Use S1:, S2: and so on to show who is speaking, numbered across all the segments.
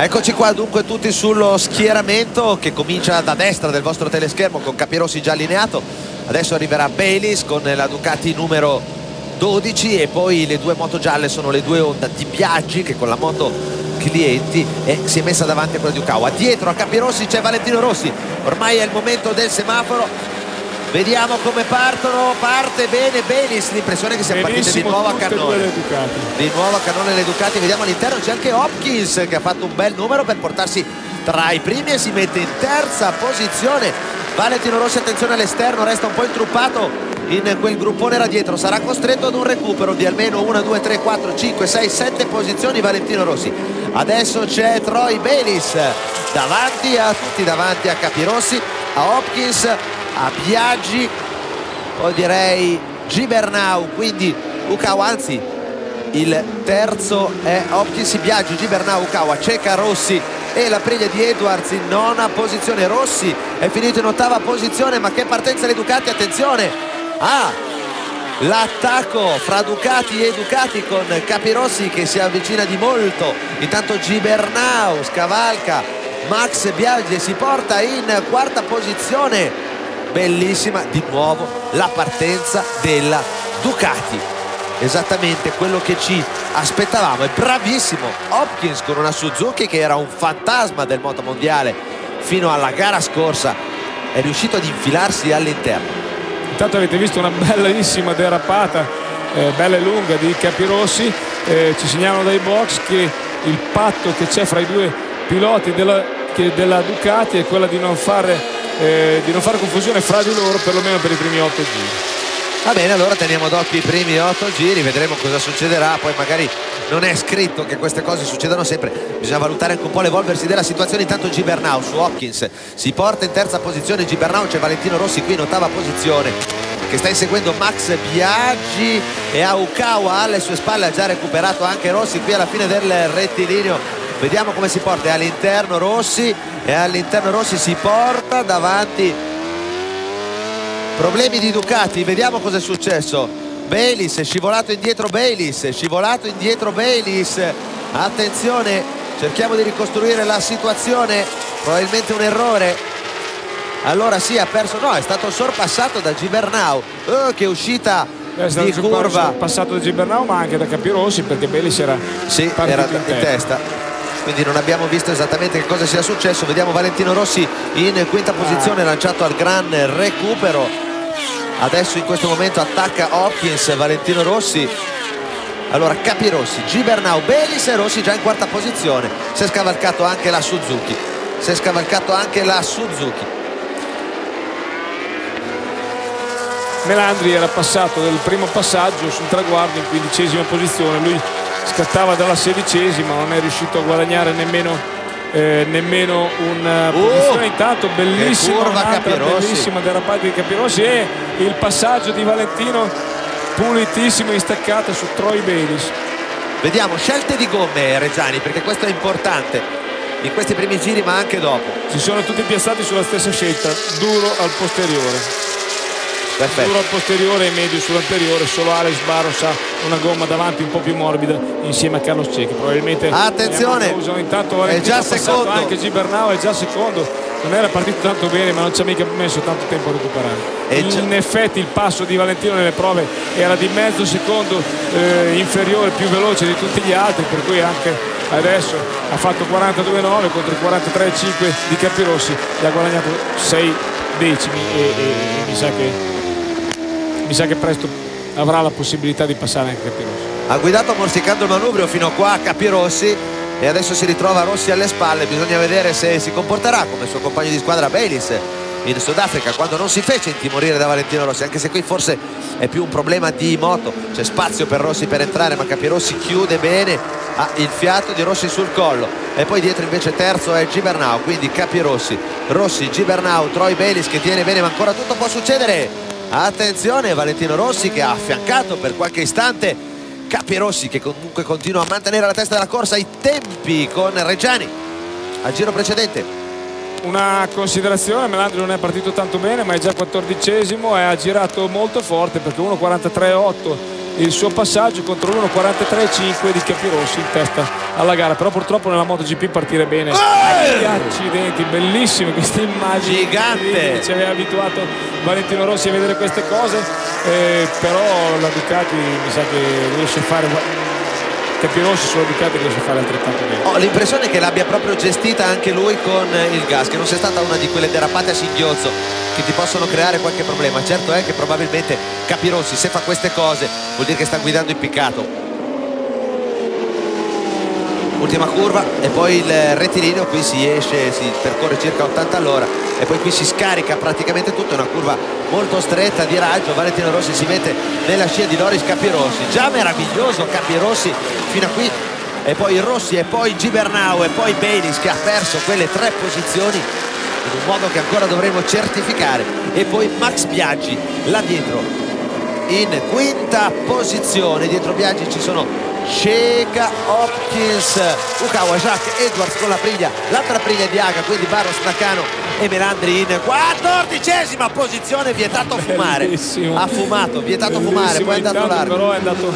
S1: Eccoci qua dunque tutti sullo schieramento che comincia da destra del vostro teleschermo con Capirossi già allineato. Adesso arriverà Baylis con la Ducati numero 12 e poi le due moto gialle sono le due Honda di Biaggi che con la moto clienti e si è messa davanti a quella di Ukawa. Dietro a Capirossi c'è Valentino Rossi. Ormai è il momento del semaforo Vediamo come partono, parte bene Benis, l'impressione che sia partita di nuovo a cannone. Di nuovo a cannone le Ducati, vediamo all'interno c'è anche Hopkins che ha fatto un bel numero per portarsi tra i primi e si mette in terza posizione. Valentino Rossi, attenzione all'esterno, resta un po' intruppato in quel gruppone era dietro, sarà costretto ad un recupero di almeno 1, 2, 3, 4, 5, 6, 7 posizioni Valentino Rossi. Adesso c'è Troy Belis davanti a tutti, davanti a Capirossi, a Hopkins, a Biaggi poi direi Gibernau quindi Ukawa anzi il terzo è Hopkins Biaggi Gibernau Ukawa Ceca Rossi e la priglia di Edwards in nona posizione. Rossi è finito in ottava posizione ma che partenza le Ducati attenzione! Ah l'attacco fra Ducati e Ducati con Capirossi che si avvicina di molto. Intanto Gibernau scavalca Max Biaggi e si porta in quarta posizione bellissima di nuovo la partenza della Ducati. Esattamente quello che ci aspettavamo. È bravissimo Hopkins con una Suzuki che era un fantasma del motomondiale fino alla gara scorsa. È riuscito ad infilarsi all'interno.
S2: Intanto avete visto una bellissima derapata eh, bella e lunga di Capirossi eh, ci segnalano dai box che il patto che c'è fra i due piloti della, della Ducati è quella di non fare eh, di non fare confusione fra di loro perlomeno per i primi otto giri.
S1: Va bene allora teniamo d'occhio i primi otto giri vedremo cosa succederà poi magari non è scritto che queste cose succedano sempre bisogna valutare anche un po' l'evolversi della situazione. Intanto Gibernau su Hopkins si porta in terza posizione Gibernau c'è Valentino Rossi qui in ottava posizione che sta inseguendo Max Biaggi e Aukawa alle sue spalle ha già recuperato anche Rossi qui alla fine del rettilineo vediamo come si porta. All'interno Rossi e all'interno Rossi si porta davanti. Problemi di Ducati vediamo cosa è successo. Baylis è scivolato indietro Baylis è scivolato indietro Baylis attenzione cerchiamo di ricostruire la situazione. Probabilmente un errore. Allora sì ha perso no è stato sorpassato da Gibernau. Oh, che uscita
S2: è
S1: di curva.
S2: passato da Gibernau ma anche da Capirossi perché Baylis era,
S1: sì, era in, in testa quindi non abbiamo visto esattamente che cosa sia successo. Vediamo Valentino Rossi in quinta posizione lanciato al gran recupero. Adesso in questo momento attacca Hopkins Valentino Rossi. Allora Capirossi, Gibernau, Belis e Rossi già in quarta posizione. Si è scavalcato anche la Suzuki. Si è scavalcato anche la Suzuki.
S2: Melandri era passato del primo passaggio sul traguardo in quindicesima posizione. Lui scattava dalla sedicesima non è riuscito a guadagnare nemmeno eh, nemmeno una uh, posizione. Intanto bellissima bellissima derapata di Capirossi e il passaggio di Valentino pulitissimo in staccata su Troy Baylis
S1: vediamo scelte di gomme Reggiani perché questo è importante. In questi primi giri ma anche dopo.
S2: Si sono tutti piazzati sulla stessa scelta duro al posteriore
S1: Perfetto.
S2: al posteriore e medio sull'anteriore solo Alex Barros ha una gomma davanti un po' più morbida insieme a Carlos Cecchi. Probabilmente
S1: attenzione!
S2: intanto
S1: è già secondo.
S2: anche Gibernau è già secondo. Non era partito tanto bene ma non ci ha mica messo tanto tempo a recuperare. E in effetti il passo di Valentino nelle prove era di mezzo secondo eh, inferiore più veloce di tutti gli altri per cui anche adesso ha fatto 42,9 contro i 43,5 di Capirossi e ha guadagnato 6 decimi e, e, e mi sa che mi sa che presto avrà la possibilità di passare anche Capirossi.
S1: Ha guidato morsicando il manubrio fino qua a Capirossi e adesso si ritrova Rossi alle spalle, bisogna vedere se si comporterà come suo compagno di squadra Baylis in Sudafrica quando non si fece intimorire da Valentino Rossi anche se qui forse è più un problema di moto. C'è spazio per Rossi per entrare ma Capirossi chiude bene ha il fiato di Rossi sul collo. E poi dietro invece terzo è Gibernau quindi Capirossi, Rossi, Gibernau Troy Baylis che tiene bene ma ancora tutto può succedere attenzione Valentino Rossi che ha affiancato per qualche istante Capirossi che comunque continua a mantenere la testa della corsa i tempi con Reggiani. Al giro precedente.
S2: Una considerazione Melandri non è partito tanto bene ma è già quattordicesimo e ha girato molto forte perché 1.43.8 il suo passaggio contro l'1.43.5 di Capirossi in testa alla gara. Però purtroppo nella MotoGP partire bene.
S1: Eh!
S2: accidenti bellissime queste immagini.
S1: Gigante!
S2: Ci aveva abituato Valentino Rossi a vedere queste cose. Eh, però la Ducati mi sa che riesce a fare Capirossi sulla Ducati riesce a fare altrettanto bene.
S1: Ho l'impressione che l'abbia proprio gestita anche lui con il gas che non sia stata una di quelle derapate a singhiozzo che ti possono creare qualche problema. Certo è che probabilmente Capirossi se fa queste cose vuol dire che sta guidando impiccato ultima curva e poi il rettilineo qui si esce si percorre circa 80 all'ora e poi qui si scarica praticamente tutto è una curva molto stretta di raggio Valentino Rossi si mette nella scia di Loris Capirossi già meraviglioso Capirossi fino a qui e poi Rossi e poi Gibernau e poi Bayliss che ha perso quelle tre posizioni in un modo che ancora dovremo certificare e poi Max Biaggi là dietro in quinta posizione dietro Biaggi ci sono Sheka Hopkins Ukawa Jacques Edwards con la priglia l'altra priglia di Aga quindi Barros Nakano e Melandri in quattordicesima posizione vietato fumare
S2: Bellissimo.
S1: ha fumato vietato
S2: Bellissimo.
S1: fumare poi è andato
S2: Intanto
S1: largo
S2: però è andato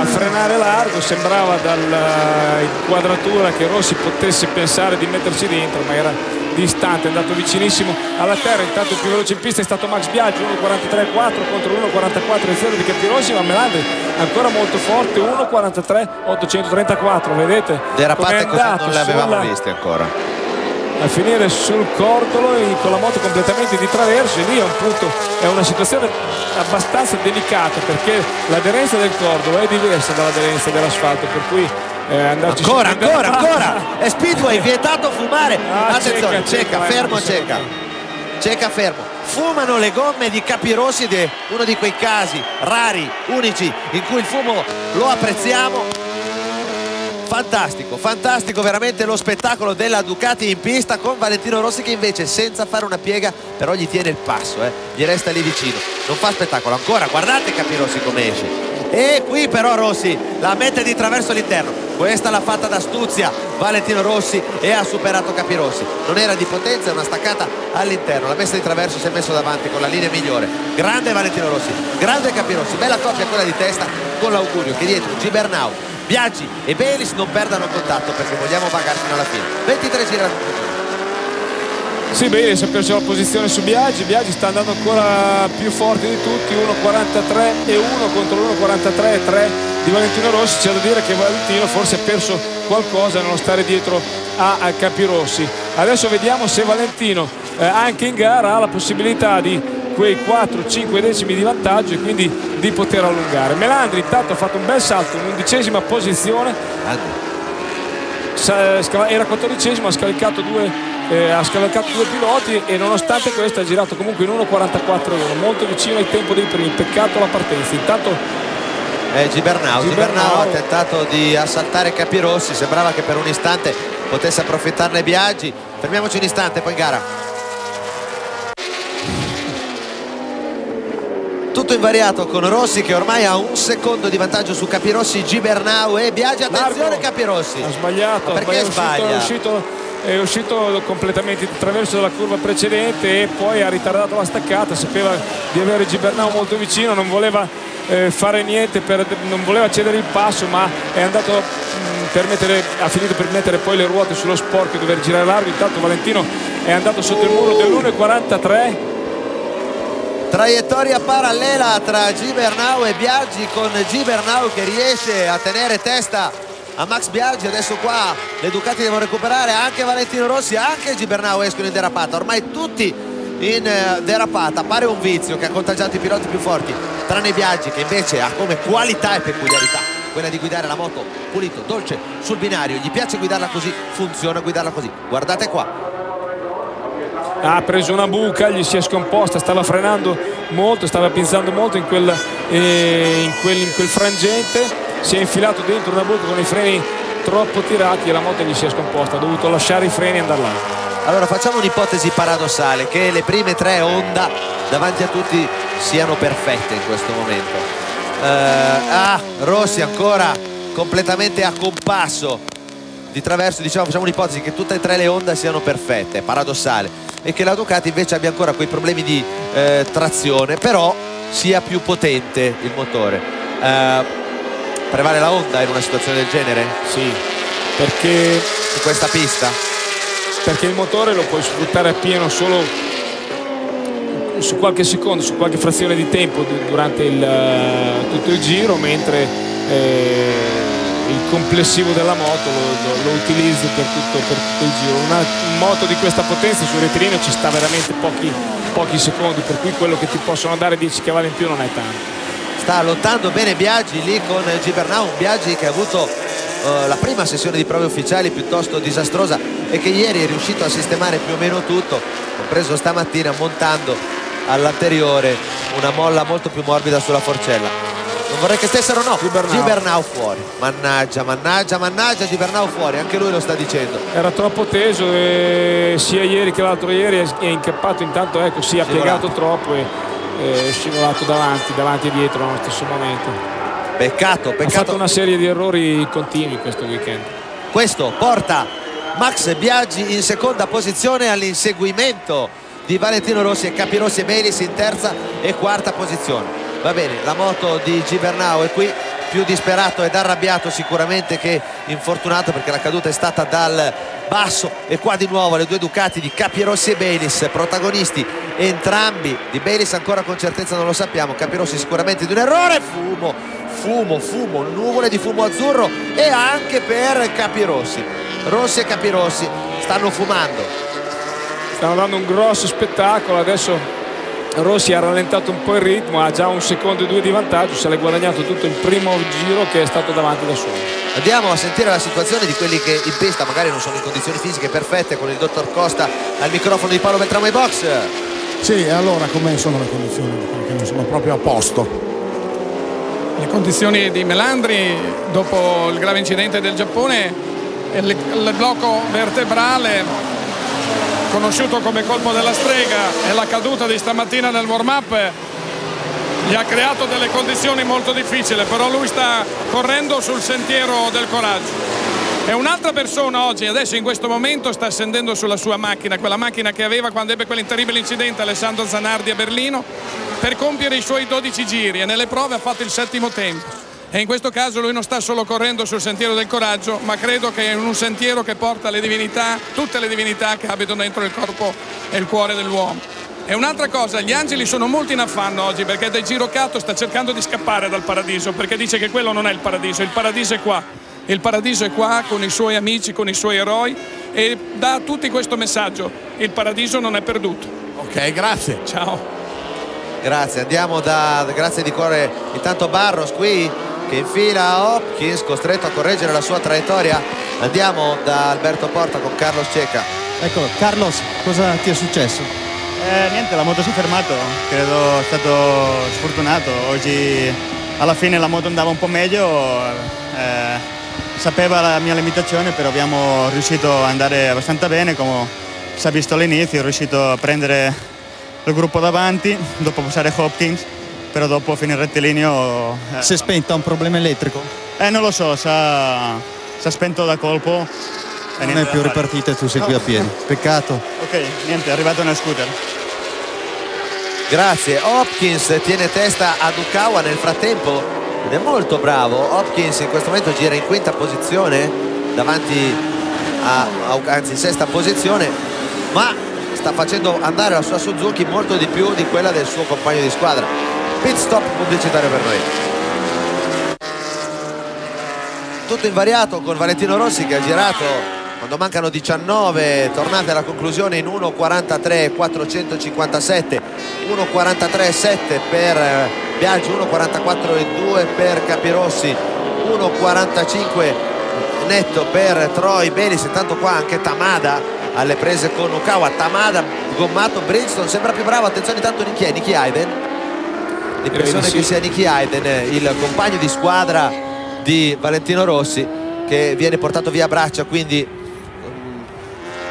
S2: a frenare largo sembrava dall'inquadratura che Rossi potesse pensare di metterci dentro ma era distante, è andato vicinissimo alla terra, intanto il più veloce in pista è stato Max Biaggi, 1.43.4 contro 1.44.0 di Capirossi, ma Melandri ancora molto forte, 1.43.834, vedete?
S1: derapate così non le avevamo sulla... viste ancora.
S2: A finire sul cordolo con la moto completamente di traverso e lì è un punto è una situazione abbastanza delicata perché l'aderenza del cordolo è diversa dall'aderenza dell'asfalto per cui
S1: eh, ancora ancora ancora! È Speedway vietato fumare! Ah, attenzione cieca, fermo cieca cieca fermo fumano le gomme di Capirossi ed è uno di quei casi rari unici in cui il fumo lo apprezziamo. Fantastico fantastico veramente lo spettacolo della Ducati in pista con Valentino Rossi che invece senza fare una piega però gli tiene il passo eh. gli resta lì vicino. Non fa spettacolo ancora guardate Capirossi come esce e qui però Rossi la mette di traverso all'interno. Questa l'ha fatta d'astuzia Valentino Rossi e ha superato Capirossi. Non era di potenza, è una staccata all'interno. La messa di traverso si è messo davanti con la linea migliore. Grande Valentino Rossi, grande Capirossi. Bella coppia quella di testa con l'augurio che dietro Gibernau, Biaggi e Belis non perdano contatto perché vogliamo vagare fino alla fine. 23 gira
S2: sì, bene, si è perso la posizione su Biaggi, Biaggi sta andando ancora più forte di tutti, 1.43 e 1 contro l'1.43 e 3 di Valentino Rossi, c'è da dire che Valentino forse ha perso qualcosa nello stare dietro a, a Capirossi. Adesso vediamo se Valentino eh, anche in gara ha la possibilità di quei 4-5 decimi di vantaggio e quindi di poter allungare. Melandri intanto ha fatto un bel salto in undicesima posizione, era 14 ha scaricato due eh, ha scavalcato due piloti e nonostante questo ha girato comunque in 1.44 molto vicino al tempo dei primi peccato la partenza intanto
S1: eh, Gibernau. Gibernau. Gibernau ha tentato di assaltare Capirossi sembrava che per un istante potesse approfittarne Biaggi fermiamoci un istante poi in gara tutto invariato con Rossi che ormai ha un secondo di vantaggio su Capirossi Gibernau e Biaggi attenzione
S2: Largo.
S1: Capirossi
S2: ha sbagliato,
S1: Ma perché sbaglia?
S2: Uscito, è uscito è uscito completamente attraverso la curva precedente e poi ha ritardato la staccata. Sapeva di avere Gibernau molto vicino non voleva eh, fare niente per, non voleva cedere il passo ma è andato mm, per mettere, ha finito per mettere poi le ruote sullo sporco e dover girare largo. Intanto Valentino è andato sotto il muro dell'1.43
S1: traiettoria parallela tra Gibernau e Biaggi con Gibernau che riesce a tenere testa a Max Biaggi adesso qua le Ducati devono recuperare anche Valentino Rossi anche Gibernau escono in derapata. Ormai tutti in eh, derapata. Pare un vizio che ha contagiato i piloti più forti tranne Biaggi che invece ha come qualità e peculiarità quella di guidare la moto pulito, dolce sul binario. Gli piace guidarla così, funziona guidarla così. Guardate qua.
S2: Ha preso una buca, gli si è scomposta, stava frenando molto, stava pinzando molto in quel, eh, in quel, in quel frangente si è infilato dentro una buca con i freni troppo tirati e la moto gli si è scomposta. Ha dovuto lasciare i freni e andare là.
S1: Allora facciamo un'ipotesi paradossale che le prime tre Honda davanti a tutti siano perfette in questo momento. Uh, ah Rossi ancora completamente a compasso di traverso diciamo facciamo un'ipotesi che tutte e tre le Honda siano perfette paradossale e che la Ducati invece abbia ancora quei problemi di eh, trazione però sia più potente il motore. Eh, prevale la Honda in una situazione del genere?
S2: Sì, perché
S1: su questa pista?
S2: Perché il motore lo puoi sfruttare appieno solo su qualche secondo, su qualche frazione di tempo durante il, uh, tutto il giro, mentre eh, il complessivo della moto lo, lo, utilizzi per tutto, per tutto, il giro. Una moto di questa potenza sul rettilineo ci sta veramente pochi, pochi secondi, per cui quello che ti possono dare 10 cavalli in più non è tanto.
S1: Sta lottando bene Biaggi lì con Gibernau, Biaggi che ha avuto uh, la prima sessione di prove ufficiali piuttosto disastrosa e che ieri è riuscito a sistemare più o meno tutto, compreso stamattina montando all'anteriore una molla molto più morbida sulla forcella. Non vorrei che stessero no Gibernau. Gibernau fuori. Mannaggia mannaggia mannaggia Gibernau fuori anche lui lo sta dicendo.
S2: Era troppo teso e sia ieri che l'altro ieri è incappato intanto ecco si è piegato troppo e è scivolato davanti davanti e dietro nello stesso momento.
S1: Peccato peccato
S2: ha fatto una serie di errori continui questo weekend.
S1: Questo porta Max Biaggi in seconda posizione all'inseguimento di Valentino Rossi e Capirossi e Melis in terza e quarta posizione. Va bene la moto di Gibernau è qui più disperato ed arrabbiato sicuramente che infortunato perché la caduta è stata dal basso e qua di nuovo le due Ducati di Capirossi e Bayliss protagonisti entrambi di Bayliss ancora con certezza non lo sappiamo Capirossi sicuramente di un errore fumo fumo fumo nuvole di fumo azzurro e anche per Capirossi. Rossi e Capirossi stanno fumando.
S2: Stanno dando un grosso spettacolo adesso Rossi ha rallentato un po' il ritmo ha già un secondo e due di vantaggio se l'è guadagnato tutto il primo giro che è stato davanti da solo.
S1: Andiamo a sentire la situazione di quelli che in pista magari non sono in condizioni fisiche perfette con il dottor Costa al microfono di Paolo Beltramo e Box.
S3: Sì allora come sono le condizioni che non sono proprio a posto?
S4: Le condizioni di Melandri dopo il grave incidente del Giappone il blocco vertebrale conosciuto come colpo della strega e la caduta di stamattina nel warm up. Gli ha creato delle condizioni molto difficili però lui sta correndo sul sentiero del coraggio. E un'altra persona oggi adesso in questo momento sta scendendo sulla sua macchina quella macchina che aveva quando ebbe quel terribile incidente Alessandro Zanardi a Berlino per compiere i suoi 12 giri e nelle prove ha fatto il settimo tempo e in questo caso lui non sta solo correndo sul sentiero del coraggio ma credo che è un sentiero che porta le divinità tutte le divinità che abitano dentro il corpo e il cuore dell'uomo e un'altra cosa, gli angeli sono molto in affanno oggi perché De Girocato sta cercando di scappare dal paradiso perché dice che quello non è il paradiso, il paradiso è qua. Il paradiso è qua con i suoi amici, con i suoi eroi e dà a tutti questo messaggio, il paradiso non è perduto.
S3: Ok, grazie.
S4: Ciao.
S1: Grazie, andiamo da, grazie di cuore intanto Barros qui che infila Hopkins costretto a correggere la sua traiettoria. Andiamo da Alberto Porta con Carlos Ceca.
S5: Ecco Carlos cosa ti è successo?
S6: Eh, niente la moto si è fermato credo è stato sfortunato. Oggi alla fine la moto andava un po' meglio. Eh, sapeva la mia limitazione però abbiamo riuscito ad andare abbastanza bene. Come si è visto all'inizio ho riuscito a prendere il gruppo davanti dopo passare Hopkins però dopo a fine rettilineo...
S5: Eh, si è spento, un problema elettrico?
S6: Eh non lo so, si è spento da colpo.
S5: Non è più ripartita e tu sei qui a piedi, peccato.
S6: Ok, niente, è arrivato nel scooter.
S1: Grazie, Hopkins tiene testa a Dukawa nel frattempo ed è molto bravo. Hopkins in questo momento gira in quinta posizione davanti a, a anzi in sesta posizione, ma sta facendo andare la sua Suzuki molto di più di quella del suo compagno di squadra pit stop pubblicitario per noi. Tutto invariato con Valentino Rossi che ha girato quando mancano 19 tornate alla conclusione in 1.43 457 1.43 per eh, Biaggi 1.44 2 per Capirossi. 1.45 netto per Troy Belis intanto qua anche Tamada alle prese con Ukawa Tamada gommato Bridgestone sembra più bravo. Attenzione intanto Nicky, Nicky Hayden l'impressione che sia Nicky Hayden il compagno di squadra di Valentino Rossi che viene portato via a braccia quindi mm,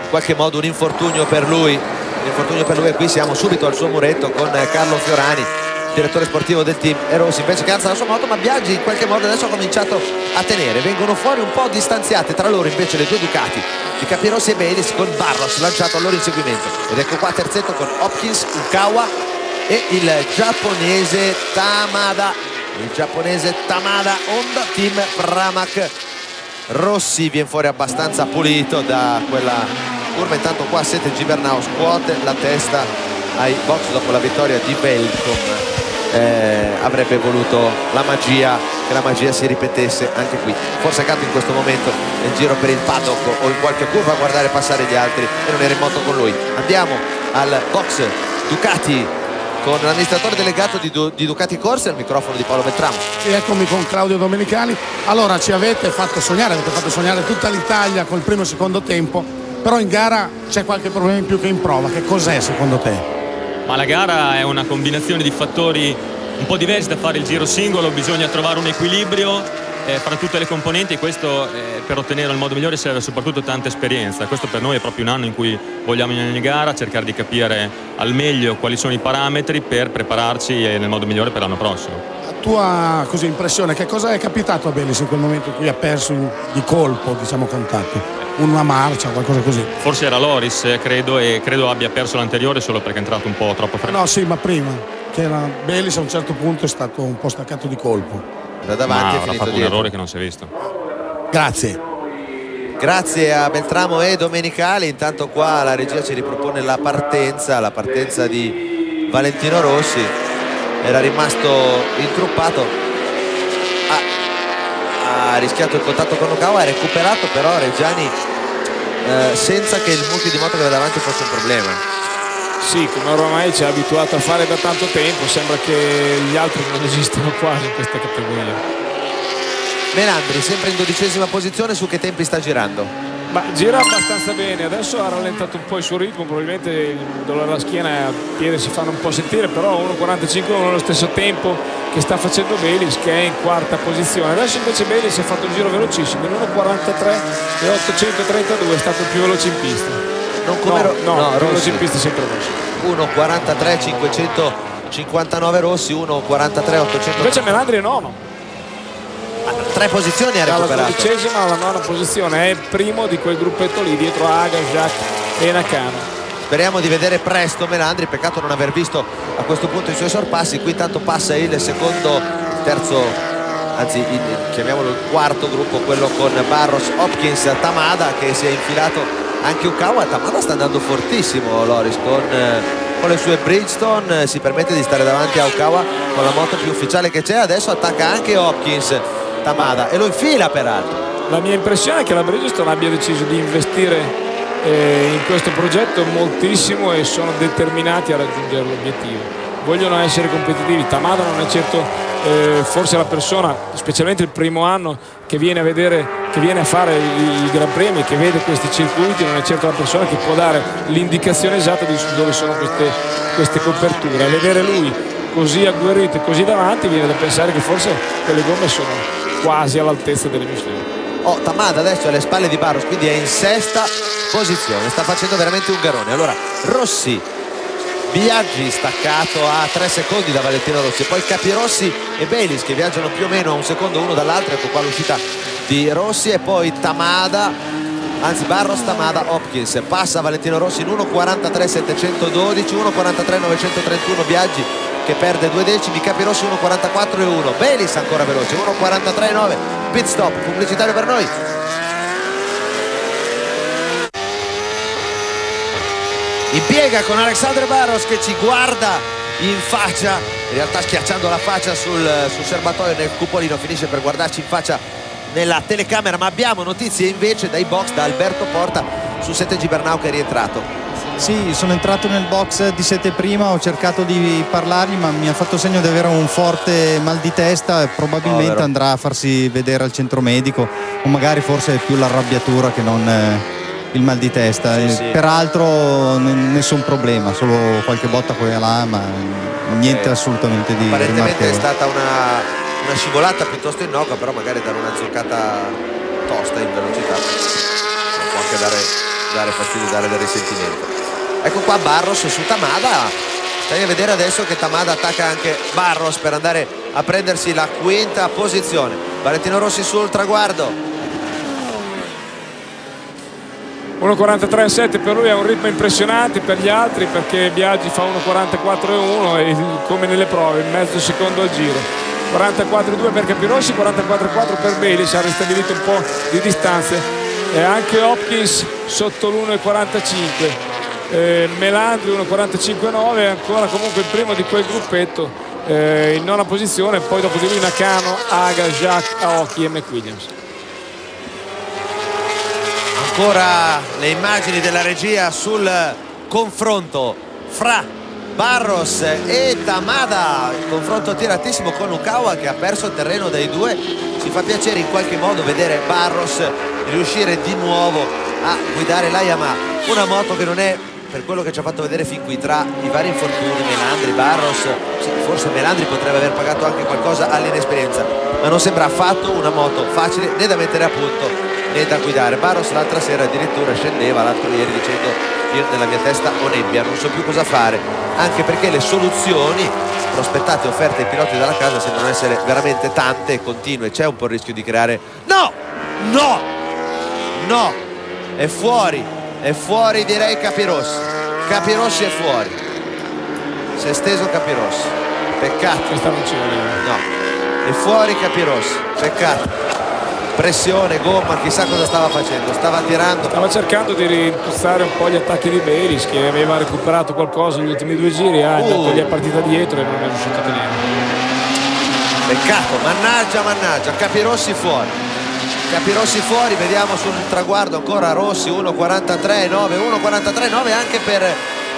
S1: in qualche modo un infortunio per lui. Un infortunio per lui e qui siamo subito al suo muretto con Carlo Fiorani direttore sportivo del team e Rossi invece che alza la sua moto ma Biaggi in qualche modo adesso ha cominciato a tenere. Vengono fuori un po' distanziate tra loro invece le due Ducati di Capirossi e Belis con Barros lanciato al loro inseguimento. Ed ecco qua terzetto con Hopkins, Ukawa e il giapponese Tamada il giapponese Tamada Honda Team Pramac. Rossi viene fuori abbastanza pulito da quella curva. Intanto qua Sete Gibernau scuote la testa ai box dopo la vittoria di Belcom. Eh, avrebbe voluto la magia che la magia si ripetesse anche qui. Forse accanto in questo momento nel giro per il paddock o in qualche curva a guardare passare gli altri e non era in moto con lui. Andiamo al box Ducati con l'amministratore delegato di, du di, Ducati Corse al microfono di Paolo Beltramo.
S3: Sì, eccomi con Claudio Domenicali. Allora ci avete fatto sognare, avete fatto sognare tutta l'Italia col primo e secondo tempo, però in gara c'è qualche problema in più che in prova. Che cos'è secondo te?
S7: Ma la gara è una combinazione di fattori un po' diversi da fare il giro singolo, bisogna trovare un equilibrio eh, fra tutte le componenti questo eh, per ottenere il modo migliore serve soprattutto tanta esperienza. Questo per noi è proprio un anno in cui vogliamo in ogni gara cercare di capire al meglio quali sono i parametri per prepararci eh, nel modo migliore per l'anno prossimo.
S3: La tua così, impressione, che cosa è capitato a Bellis in quel momento in cui ha perso di colpo diciamo, contatti? Una marcia, qualcosa così?
S7: Forse era Loris, eh, credo, e credo abbia perso l'anteriore solo perché è entrato un po' troppo freddo.
S3: No, sì, ma prima, che era Bellis a un certo punto è stato un po' staccato di colpo
S1: da davanti
S7: Ma
S1: è
S7: fatto
S1: dietro.
S7: un errore che non si è visto.
S3: Grazie.
S1: Grazie a Beltramo e Domenicali. Intanto qua la regia ci ripropone la partenza la partenza di Valentino Rossi. Era rimasto intruppato. Ha, ha rischiato il contatto con Okawa ha recuperato però Reggiani eh, senza che il mucchio di moto che aveva davanti fosse un problema
S2: sì, come ormai ci ha abituato a fare da tanto tempo, sembra che gli altri non esistono quasi in questa categoria.
S1: Melandri sempre in dodicesima posizione, su che tempi sta girando?
S2: Ma gira abbastanza bene, adesso ha rallentato un po' il suo ritmo, probabilmente il dolore alla schiena e al piede si fanno un po' sentire, però 1.45 non allo stesso tempo che sta facendo Belis che è in quarta posizione. Adesso invece Belis ha fatto un giro velocissimo, in 1.43 e 832 è stato il più veloce in pista
S1: non come
S2: no, no, no
S1: Rossi.
S2: pista sempre
S1: Rossi. 1.43 559 Rossi 1.43 800
S2: invece Melandri è nono.
S1: Ah, tre posizioni ha recuperato.
S2: dalla dodicesima alla nona posizione è primo di quel gruppetto lì dietro Aga, Jacques e Nakano.
S1: Speriamo di vedere presto Melandri peccato non aver visto a questo punto i suoi sorpassi. Qui tanto passa il secondo terzo anzi il, chiamiamolo il quarto gruppo quello con Barros Hopkins Tamada che si è infilato anche Ukawa Tamada sta andando fortissimo Loris con, eh, con, le sue Bridgestone si permette di stare davanti a Ukawa con la moto più ufficiale che c'è adesso attacca anche Hopkins Tamada e lo infila peraltro.
S2: La mia impressione è che la Bridgestone abbia deciso di investire eh, in questo progetto moltissimo e sono determinati a raggiungere l'obiettivo vogliono essere competitivi Tamada non è certo eh, forse la persona, specialmente il primo anno che viene a vedere, che viene a fare i, i Gran Premi, che vede questi circuiti, non è certo la persona che può dare l'indicazione esatta di dove sono queste, queste coperture. A vedere lui così agguerrito e così davanti viene da pensare che forse quelle gomme sono quasi all'altezza delle Michelin.
S1: Oh, Tamada adesso è alle spalle di Barros, quindi è in sesta posizione, sta facendo veramente un garone. Allora, Rossi Biaggi staccato a 3 secondi da Valentino Rossi. Poi Capirossi e Belis che viaggiano più o meno a un secondo uno dall'altro ecco qua l'uscita di Rossi. E poi Tamada anzi Barros Tamada Hopkins. Passa Valentino Rossi in 1.43 712 1.43 931 Biaggi che perde due decimi. Capirossi 1.44 e 1 Belis ancora veloce 1.43 9 pit stop pubblicitario per noi impiega con Alexandre Barros che ci guarda in faccia in realtà schiacciando la faccia sul, sul serbatoio nel cupolino finisce per guardarci in faccia nella telecamera ma abbiamo notizie invece dai box da Alberto Porta su 7 Gibernau che è rientrato.
S5: Sì, sono entrato nel box di 7 prima, ho cercato di parlargli ma mi ha fatto segno di avere un forte mal di testa e probabilmente oh, andrà a farsi vedere al centro medico o magari forse è più l'arrabbiatura che non, eh, il mal di testa. Sì, sì. Peraltro nessun problema, solo qualche botta qui e là, ma niente eh, assolutamente di
S1: Apparentemente è stata una, una, scivolata piuttosto innocua, però magari dare una zoccata tosta in velocità può anche dare, dare fastidio, dare del risentimento. Ecco qua Barros su Tamada. Stai a vedere adesso che Tamada attacca anche Barros per andare a prendersi la quinta posizione. Valentino Rossi sul traguardo
S2: 1.43.7 per lui è un ritmo impressionante per gli altri perché Biaggi fa 1.44.1 e come nelle prove mezzo secondo al giro. 44-2 per Capirossi 44-4 per Bailey si ha ristabilito un po' di distanze. E anche Hopkins sotto l'1.45 eh, Melandri 1.45-9 ancora comunque il primo di quel gruppetto eh, in nona posizione poi dopo di lui Nakano, Aga, Jacques, Aoki e McWilliams
S1: ancora le immagini della regia sul confronto fra Barros e Tamada. Confronto tiratissimo con Ukawa che ha perso il terreno dai due. Ci fa piacere in qualche modo vedere Barros riuscire di nuovo a guidare la Yamaha una moto che non è per quello che ci ha fatto vedere fin qui tra i vari infortuni Melandri, Barros. Forse Melandri potrebbe aver pagato anche qualcosa all'inesperienza ma non sembra affatto una moto facile né da mettere a punto né da guidare. Barros l'altra sera addirittura scendeva l'altro ieri dicendo io nella mia testa ho nebbia non so più cosa fare. Anche perché le soluzioni prospettate offerte ai piloti dalla casa sembrano essere veramente tante e continue. C'è un po' il rischio di creare no! No! No! È fuori! È fuori direi Capirossi. Capirossi è fuori. Si è steso Capirossi. Peccato. No. È fuori Capirossi. Peccato pressione, gomma, chissà cosa stava facendo, stava tirando.
S2: Stava cercando di rimpiazzare un po' gli attacchi di Beris che aveva recuperato qualcosa negli ultimi due giri, ha uh. gli è partita dietro e non è riuscito a tenere.
S1: Peccato, mannaggia, mannaggia, Capirossi fuori. Capirossi fuori, vediamo sul traguardo ancora Rossi 1.43.9, 1.43.9 anche per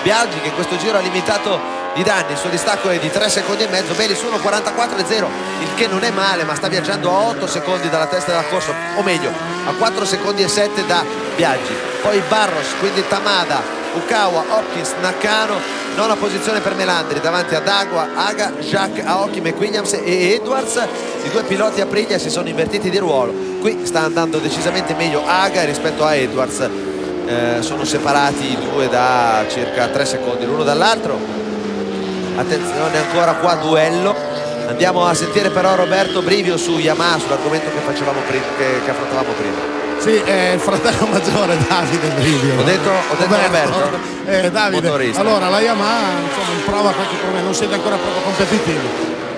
S1: Biaggi che questo giro ha limitato di danni il suo distacco è di 3 secondi e mezzo. Belis 1.44.0 il che non è male ma sta viaggiando a 8 secondi dalla testa della corsa o meglio a 4 secondi e 7 da Biaggi poi Barros quindi Tamada Ukawa, Hopkins, Nakano nona posizione per Melandri davanti ad Agua, Aga, Jacques, Aoki, McWilliams e Edwards. I due piloti a Priglia si sono invertiti di ruolo. Qui sta andando decisamente meglio Aga rispetto a Edwards. Eh, sono separati i due da circa 3 secondi l'uno dall'altro attenzione ancora qua duello andiamo a sentire però Roberto Brivio su Yamaha sull'argomento che, che, che affrontavamo prima
S3: sì, è il fratello maggiore Davide Brivio.
S1: Ho detto, ho detto Roberto. Roberto.
S3: Eh, Davide. Motorista. Allora la Yamaha insomma, in prova qualche problema, non siete ancora proprio competitivi.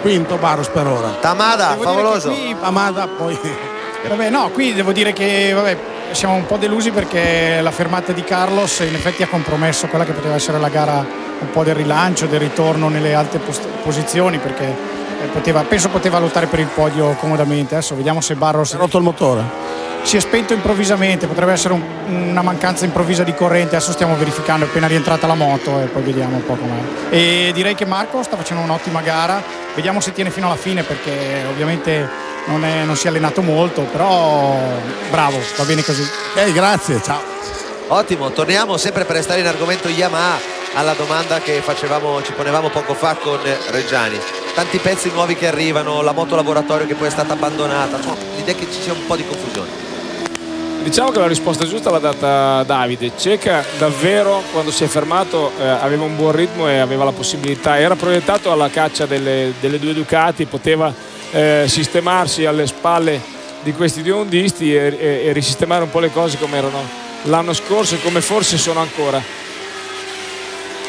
S3: Quinto Baros per ora.
S1: Tamada, devo favoloso.
S3: Qui, Tamada poi.
S4: Vabbè, no, qui devo dire che vabbè, siamo un po' delusi perché la fermata di Carlos in effetti ha compromesso quella che poteva essere la gara un po' del rilancio, del ritorno nelle alte posizioni perché eh, poteva, penso poteva lottare per il podio comodamente. Adesso vediamo se Barros...
S3: Ha rotto il motore?
S4: Si è spento improvvisamente, potrebbe essere un, una mancanza improvvisa di corrente, adesso stiamo verificando, è appena rientrata la moto e poi vediamo un po' com'è. E direi che Marco sta facendo un'ottima gara, vediamo se tiene fino alla fine perché ovviamente non, è, non si è allenato molto, però bravo, va bene così.
S3: Ok, grazie, ciao.
S1: Ottimo, torniamo sempre per restare in argomento Yamaha alla domanda che facevamo, ci ponevamo poco fa con Reggiani. Tanti pezzi nuovi che arrivano, la moto laboratorio che poi è stata abbandonata, l'idea è che ci sia un po' di confusione.
S2: Diciamo che la risposta giusta l'ha data Davide. Ceca davvero quando si è fermato eh, aveva un buon ritmo e aveva la possibilità, era proiettato alla caccia delle, delle due Ducati, poteva eh, sistemarsi alle spalle di questi due ondisti e, e, e risistemare un po' le cose come erano l'anno scorso e come forse sono ancora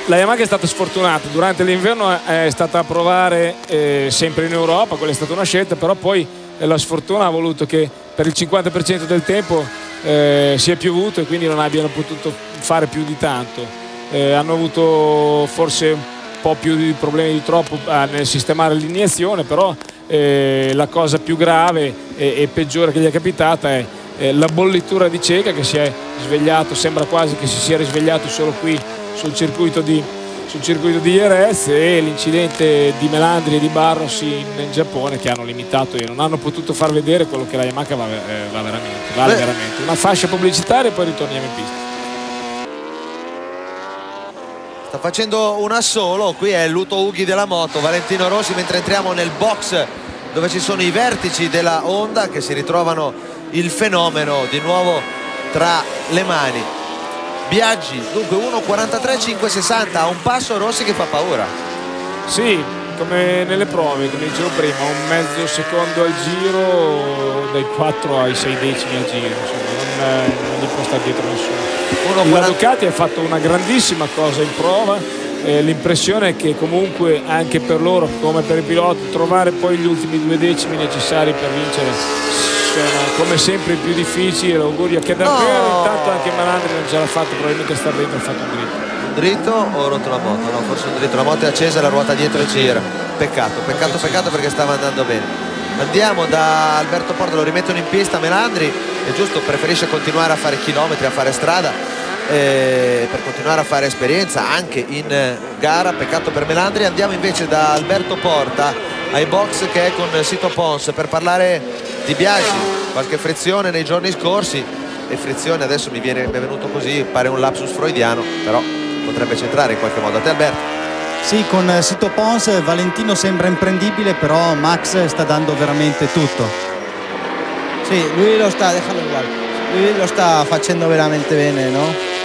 S2: la Yamaha è stata sfortunata, durante l'inverno è stata a provare eh, sempre in Europa, quella è stata una scelta, però poi eh, la sfortuna ha voluto che per il 50% del tempo eh, sia piovuto e quindi non abbiano potuto fare più di tanto. Eh, hanno avuto forse un po' più di problemi di troppo eh, nel sistemare l'iniezione, però eh, la cosa più grave e, e, peggiore che gli è capitata è la bollitura di cieca che si è svegliato, sembra quasi che si sia risvegliato solo qui sul circuito di, sul circuito di Jerez e l'incidente di Melandri e di Barros in, in, Giappone che hanno limitato e non hanno potuto far vedere quello che la Yamaha va, eh, va veramente, vale veramente. Una fascia pubblicitaria e poi ritorniamo in pista.
S1: Sta facendo una solo, qui è Luto Ughi della moto, Valentino Rossi mentre entriamo nel box dove ci sono i vertici della Honda che si ritrovano il fenomeno di nuovo tra le mani Biaggi. Dunque 1.43 560 a un passo Rossi che fa paura.
S2: Sì come nelle prove come dicevo prima un mezzo secondo al giro dai 4 ai 6 decimi al giro insomma non, non gli può stare dietro nessuno. Uno la Ducati ha fatto una grandissima cosa in prova eh, l'impressione è che comunque anche per loro come per i piloti trovare poi gli ultimi due decimi necessari per vincere sono come sempre più difficili l'augurio che davvero oh. intanto anche Malandri non ce l'ha fatto probabilmente sta dentro ha fatto un dritto
S1: dritto o rotto la moto? No, forse un dritto, la moto è accesa, la ruota dietro e gira. Peccato, peccato, peccato perché stava andando bene. Andiamo da Alberto Porta, lo rimettono in pista Melandri, è giusto, preferisce continuare a fare chilometri, a fare strada eh, per continuare a fare esperienza anche in gara, peccato per Melandri. Andiamo invece da Alberto Porta ai box che è con Sito Pons per parlare di Biaggi, qualche frizione nei giorni scorsi e frizione adesso mi viene mi è venuto così, pare un lapsus freudiano, però potrebbe centrare in qualche modo. A te Alberto.
S5: Sì, con Sito Pons Valentino sembra imprendibile, però Max sta dando veramente tutto.
S8: Sì, lui lo sta, lui lo sta facendo veramente bene, no?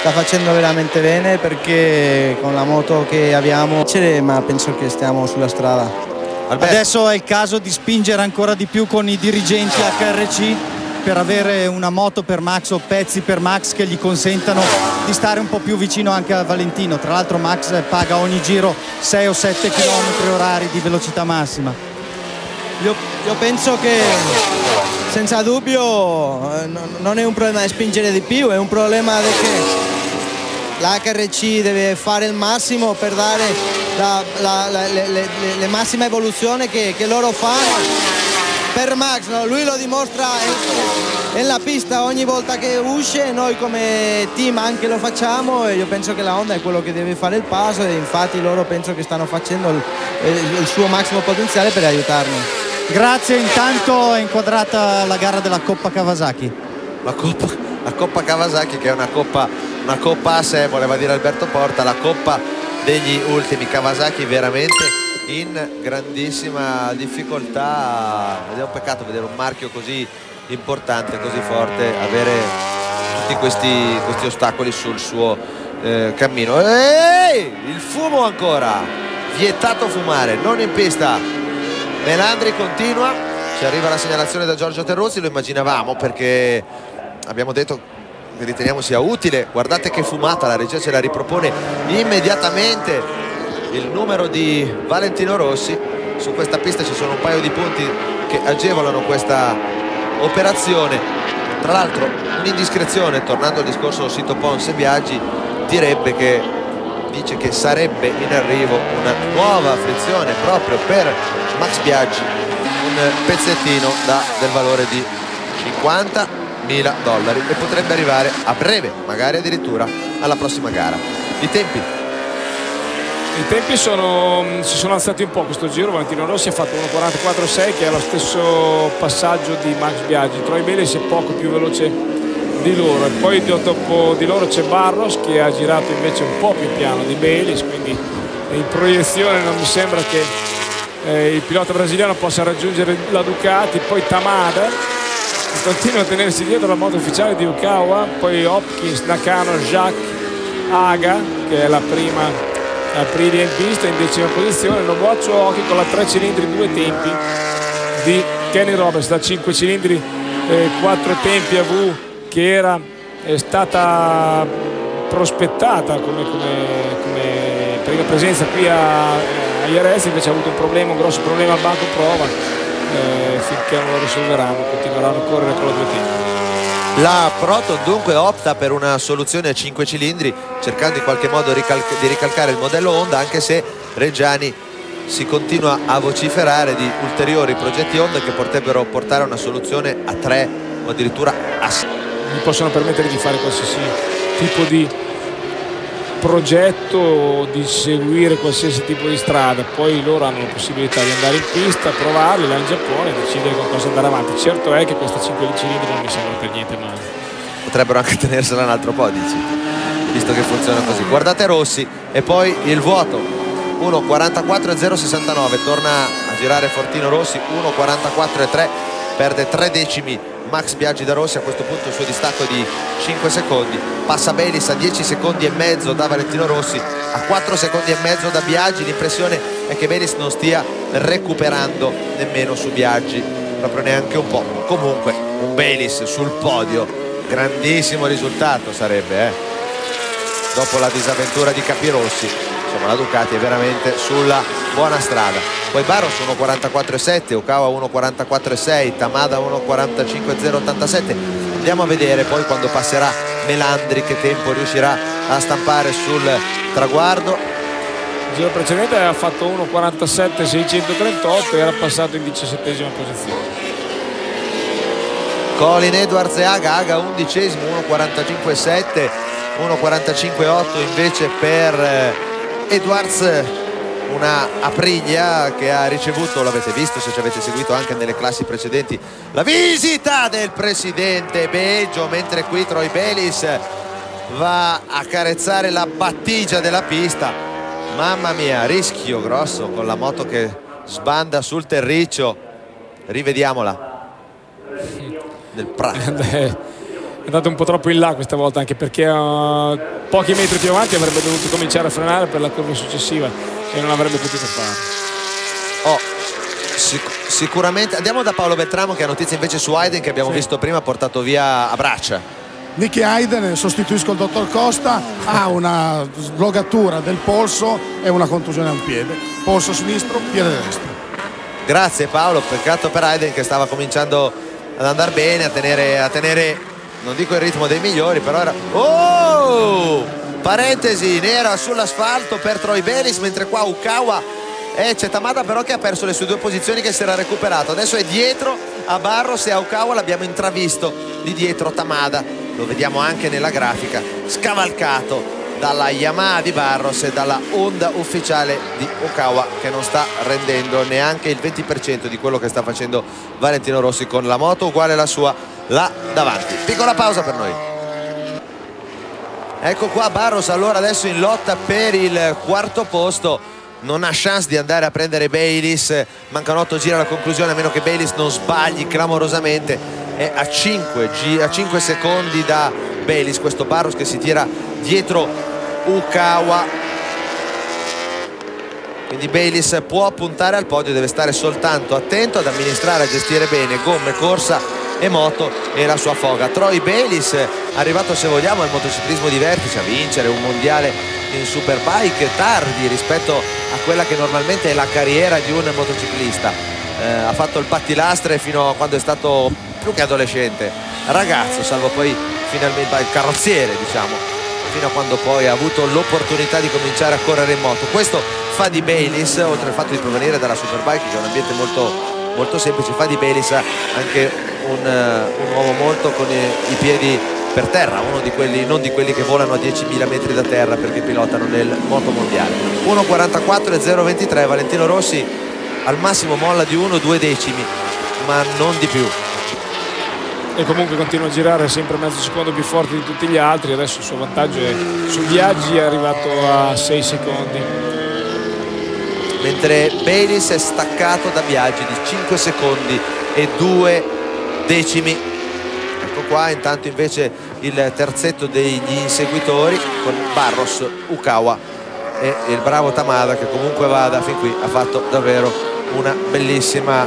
S8: sta facendo veramente bene perché con la moto che abbiamo ma penso che stiamo sulla strada.
S5: Adesso è il caso di spingere ancora di più con i dirigenti HRC per avere una moto per Max o pezzi per Max che gli consentano di stare un po' più vicino anche a Valentino. Tra l'altro Max paga ogni giro 6 o 7 km orari di velocità massima.
S8: Io, io penso che senza dubbio eh, non è un problema di spingere di più, è un problema di che l'HRC deve fare il massimo per dare la, la, la, le, le, le, massime evoluzioni che, che loro fanno per Max, no? lui lo dimostra nella pista ogni volta che usce, noi come team anche lo facciamo e io penso che la Honda è quello che deve fare il passo e infatti loro penso che stanno facendo il, il suo massimo potenziale per aiutarmi.
S5: Grazie, intanto è inquadrata la gara della Coppa Kawasaki.
S1: La Coppa, la Coppa Kawasaki che è una Coppa, una coppa a sé, voleva dire Alberto Porta, la Coppa degli ultimi Kawasaki veramente in grandissima difficoltà ed è un peccato vedere un marchio così importante, così forte, avere tutti questi, questi ostacoli sul suo eh, cammino. Ehi, il fumo ancora, vietato fumare, non in pista. Melandri continua, ci arriva la segnalazione da Giorgio Terrozzi, lo immaginavamo perché abbiamo detto riteniamo sia utile. Guardate che fumata, la regia ce la ripropone immediatamente. Il numero di Valentino Rossi. Su questa pista ci sono un paio di punti che agevolano questa operazione. Tra l'altro un'indiscrezione tornando al discorso Sito Ponce Biaggi direbbe che dice che sarebbe in arrivo una nuova frizione proprio per Max Biaggi un pezzettino da, del valore di 50 mila dollari e potrebbe arrivare a breve magari addirittura alla prossima gara. I tempi.
S2: I tempi sono, si sono alzati un po' questo giro, Valentino Rossi ha fatto 1.44.6 che è lo stesso passaggio di Max Biaggi, Troy Bayliss è poco più veloce di loro. E poi dopo di loro c'è Barros che ha girato invece un po' più piano di Bayliss, quindi in proiezione non mi sembra che eh, il pilota brasiliano possa raggiungere la Ducati, poi Tamada continua a tenersi dietro la moto ufficiale di Ukawa, poi Hopkins, Nakano, Jacques, Aga che è la prima Aprilia in pista in decima posizione. Nobuatsu Oki con la 3 cilindri due tempi di Kenny Roberts. Da 5 cilindri eh, 4 tempi a V che era stata prospettata come, come, come prima presenza qui a, a IRS invece ha avuto un problema un grosso problema al banco prova. Eh, finché non lo risolveranno continueranno a correre con la due tempi
S1: la Proton dunque opta per una soluzione a 5 cilindri cercando in qualche modo di ricalcare il modello Honda anche se Reggiani si continua a vociferare di ulteriori progetti Honda che potrebbero portare a una soluzione a 3 o addirittura a 6.
S2: Mi possono permettere di fare qualsiasi tipo di progetto di seguire qualsiasi tipo di strada. Poi loro hanno la possibilità di andare in pista provarli là in Giappone e decidere con cosa andare avanti. Certo è che questi 5 cilindri non mi sembra per niente male
S1: potrebbero anche tenersela un altro po' dici visto che funziona così. Guardate Rossi e poi il vuoto. 1.44.069 torna a girare Fortino Rossi 1.44.3 perde 3 decimi Max Biaggi da Rossi a questo punto il suo distacco di 5 secondi. Passa Belis a 10 secondi e mezzo da Valentino Rossi a 4 secondi e mezzo da Biaggi. L'impressione è che Belis non stia recuperando nemmeno su Biaggi proprio neanche un po' comunque un Belis sul podio. Grandissimo risultato sarebbe eh? dopo la disavventura di Capirossi insomma la Ducati è veramente sulla buona strada poi Barros 1.44.7 Okawa 1.44.6 Tamada 1.45.087 andiamo a vedere poi quando passerà Melandri che tempo riuscirà a stampare sul traguardo.
S2: Il giro precedente aveva fatto 1.47.638 e era passato in 17 posizione.
S1: Colin Edwards e Aga, Aga undicesimo 1.45.7 1.45.8 invece per eh, Edwards una Aprilia che ha ricevuto, l'avete visto se ci avete seguito anche nelle classi precedenti, la visita del presidente Beggio, mentre qui Troy Belis va a carezzare la battigia della pista. Mamma mia, rischio grosso con la moto che sbanda sul terriccio. Rivediamola del Prato.
S2: È andato un po' troppo in là questa volta anche perché uh, pochi metri più avanti avrebbe dovuto cominciare a frenare per la curva successiva e non avrebbe potuto fare.
S1: Oh, sic sicuramente andiamo da Paolo Beltramo che ha notizie invece su Hayden che abbiamo sì. visto prima portato via a braccia.
S3: Nicky Hayden, sostituisco il dottor Costa, ha una slogatura del polso e una contusione a un piede. Polso sinistro, piede destro.
S1: Grazie Paolo, peccato per Hayden che stava cominciando ad andare bene, a tenere, a tenere, non dico il ritmo dei migliori, però era... Oh! Parentesi, nera sull'asfalto per Troy Belis, mentre qua Ukawa e c'è Tamada però che ha perso le sue due posizioni che si era recuperato. Adesso è dietro a Barros e a Ukawa l'abbiamo intravisto di dietro Tamada. Lo vediamo anche nella grafica, scavalcato dalla Yamaha di Barros e dalla Honda ufficiale di Okawa che non sta rendendo neanche il 20% di quello che sta facendo Valentino Rossi con la moto uguale alla sua là davanti. Piccola pausa per noi. Ecco qua Barros allora adesso in lotta per il quarto posto non ha chance di andare a prendere Bayliss mancano 8 giri alla conclusione a meno che Bayliss non sbagli clamorosamente è a 5, a 5 secondi da Bayliss questo Barros che si tira dietro Ukawa quindi Bayliss può puntare al podio deve stare soltanto attento ad amministrare a gestire bene gomme, corsa e moto e la sua foga. Troy Bayliss arrivato se vogliamo al motociclismo di vertice a vincere un mondiale in superbike tardi rispetto a quella che normalmente è la carriera di un motociclista. Eh, ha fatto il pattilastre fino a quando è stato più che adolescente. Ragazzo salvo poi finalmente il carrozziere diciamo fino a quando poi ha avuto l'opportunità di cominciare a correre in moto. Questo fa di Bayliss, oltre al fatto di provenire dalla Superbike, che è un ambiente molto, molto semplice, fa di Bayliss anche un, un uomo molto con i, i, piedi per terra, uno di quelli, non di quelli che volano a 10.000 metri da terra perché pilotano nel moto mondiale. 1.44 e 0.23, Valentino Rossi al massimo molla di 1-2 decimi, ma non di più
S2: e comunque continua a girare sempre mezzo secondo più forte di tutti gli altri. Adesso il suo vantaggio è su Viaggi è arrivato a 6 secondi.
S1: Mentre Bayliss è staccato da Viaggi di 5 secondi e 2 decimi. Ecco qua intanto invece il terzetto degli inseguitori con Barros, Ukawa e il bravo Tamada che comunque vada fin qui ha fatto davvero una bellissima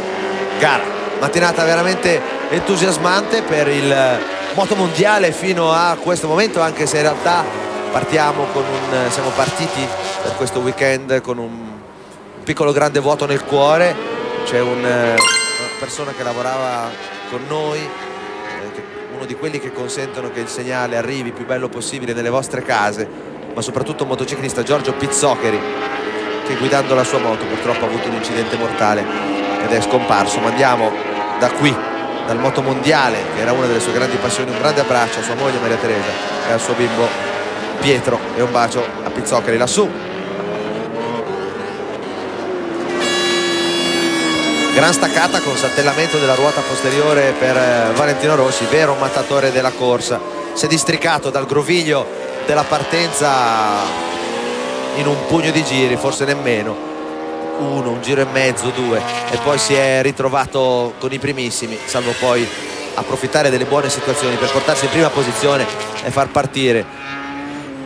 S1: gara. Mattinata veramente entusiasmante per il moto mondiale fino a questo momento anche se in realtà partiamo con un siamo partiti per questo weekend con un piccolo grande vuoto nel cuore. C'è un, una persona che lavorava con noi eh, uno di quelli che consentono che il segnale arrivi più bello possibile nelle vostre case ma soprattutto un motociclista Giorgio Pizzocheri che guidando la sua moto purtroppo ha avuto un incidente mortale ed è scomparso. Ma andiamo da qui, dal moto mondiale, che era una delle sue grandi passioni, un grande abbraccio a sua moglie Maria Teresa e al suo bimbo Pietro e un bacio a Pizzoccheri lassù. Gran staccata con saltellamento della ruota posteriore per eh, Valentino Rossi, vero mattatore della corsa. Si è districato dal groviglio della partenza in un pugno di giri, forse nemmeno uno, un giro e mezzo, due e poi si è ritrovato con i primissimi, salvo poi approfittare delle buone situazioni per portarsi in prima posizione e far partire